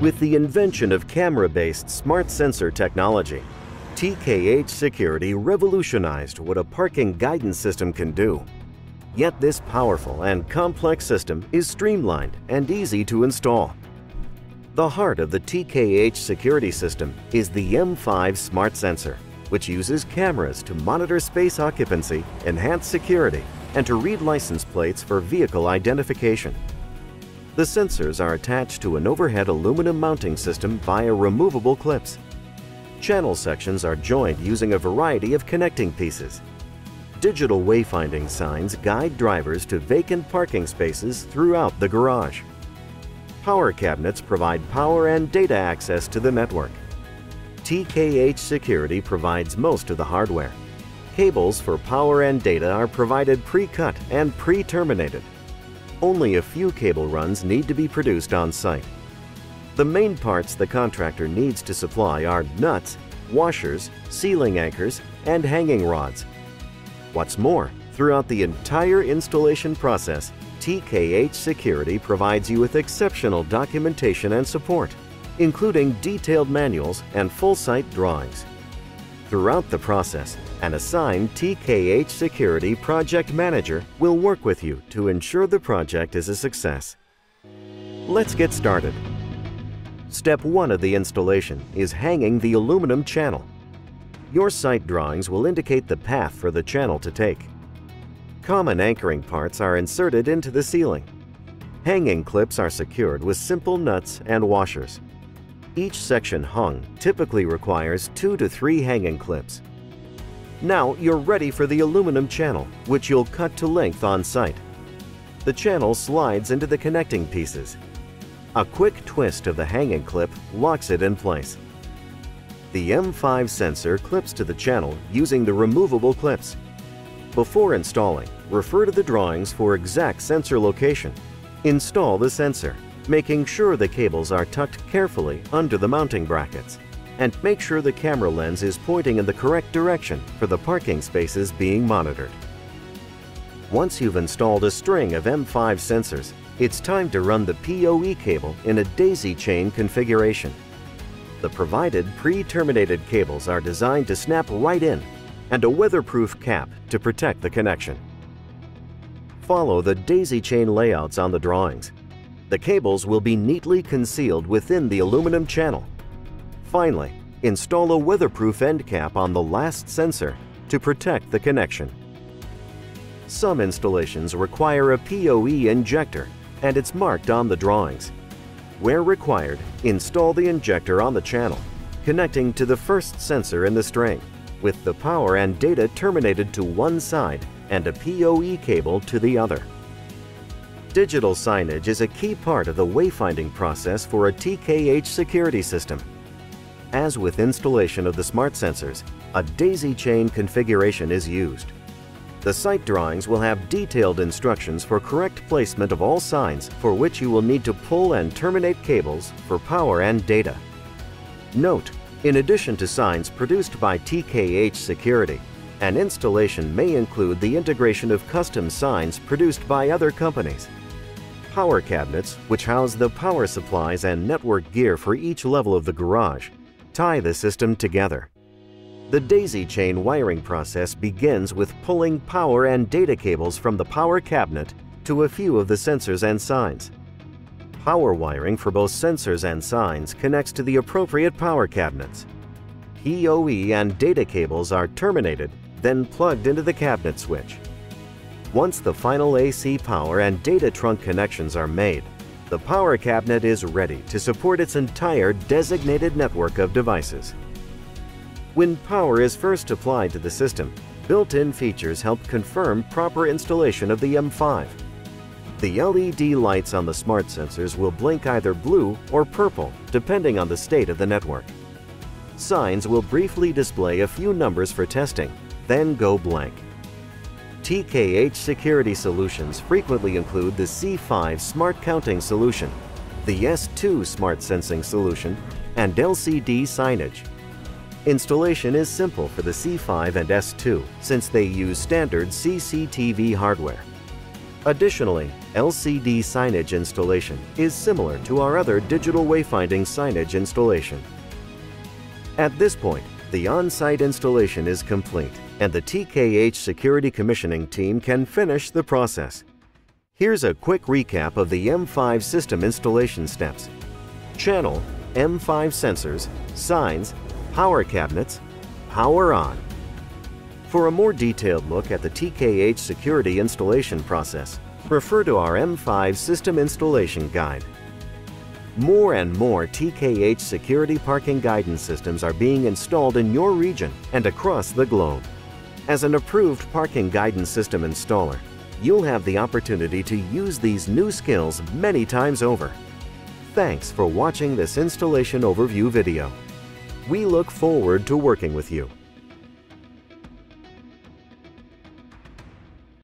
With the invention of camera-based smart sensor technology, TKH Security revolutionized what a parking guidance system can do. Yet this powerful and complex system is streamlined and easy to install. The heart of the TKH security system is the M5 Smart Sensor, which uses cameras to monitor space occupancy, enhance security, and to read license plates for vehicle identification. The sensors are attached to an overhead aluminum mounting system via removable clips. Channel sections are joined using a variety of connecting pieces. Digital wayfinding signs guide drivers to vacant parking spaces throughout the garage. Power cabinets provide power and data access to the network. TKH Security provides most of the hardware. Cables for power and data are provided pre-cut and pre-terminated. Only a few cable runs need to be produced on site. The main parts the contractor needs to supply are nuts, washers, ceiling anchors, and hanging rods. What's more, throughout the entire installation process, TKH Security provides you with exceptional documentation and support, including detailed manuals and full site drawings. Throughout the process, an assigned TKH Security Project Manager will work with you to ensure the project is a success. Let's get started. Step 1 of the installation is hanging the aluminum channel. Your site drawings will indicate the path for the channel to take. Common anchoring parts are inserted into the ceiling. Hanging clips are secured with simple nuts and washers. Each section hung typically requires two to three hanging clips. Now you're ready for the aluminum channel, which you'll cut to length on site. The channel slides into the connecting pieces. A quick twist of the hanging clip locks it in place. The M5 sensor clips to the channel using the removable clips. Before installing, refer to the drawings for exact sensor location. Install the sensor, making sure the cables are tucked carefully under the mounting brackets and make sure the camera lens is pointing in the correct direction for the parking spaces being monitored. Once you've installed a string of M5 sensors, it's time to run the PoE cable in a daisy chain configuration. The provided pre-terminated cables are designed to snap right in and a weatherproof cap to protect the connection. Follow the daisy chain layouts on the drawings. The cables will be neatly concealed within the aluminum channel Finally, install a weatherproof end cap on the last sensor to protect the connection. Some installations require a PoE injector and it's marked on the drawings. Where required, install the injector on the channel, connecting to the first sensor in the string, with the power and data terminated to one side and a PoE cable to the other. Digital signage is a key part of the wayfinding process for a TKH security system. As with installation of the smart sensors, a daisy chain configuration is used. The site drawings will have detailed instructions for correct placement of all signs for which you will need to pull and terminate cables for power and data. Note, in addition to signs produced by TKH Security, an installation may include the integration of custom signs produced by other companies. Power cabinets, which house the power supplies and network gear for each level of the garage, tie the system together. The daisy chain wiring process begins with pulling power and data cables from the power cabinet to a few of the sensors and signs. Power wiring for both sensors and signs connects to the appropriate power cabinets. PoE and data cables are terminated, then plugged into the cabinet switch. Once the final AC power and data trunk connections are made, the power cabinet is ready to support its entire designated network of devices. When power is first applied to the system, built-in features help confirm proper installation of the M5. The LED lights on the smart sensors will blink either blue or purple depending on the state of the network. Signs will briefly display a few numbers for testing, then go blank. TKH security solutions frequently include the C5 Smart Counting solution, the S2 Smart Sensing solution, and LCD signage. Installation is simple for the C5 and S2 since they use standard CCTV hardware. Additionally, LCD signage installation is similar to our other digital wayfinding signage installation. At this point, the on-site installation is complete and the TKH Security Commissioning team can finish the process. Here's a quick recap of the M5 system installation steps. Channel, M5 sensors, signs, power cabinets, power on. For a more detailed look at the TKH security installation process, refer to our M5 system installation guide. More and more TKH security parking guidance systems are being installed in your region and across the globe. As an approved parking guidance system installer, you'll have the opportunity to use these new skills many times over. Thanks for watching this installation overview video. We look forward to working with you.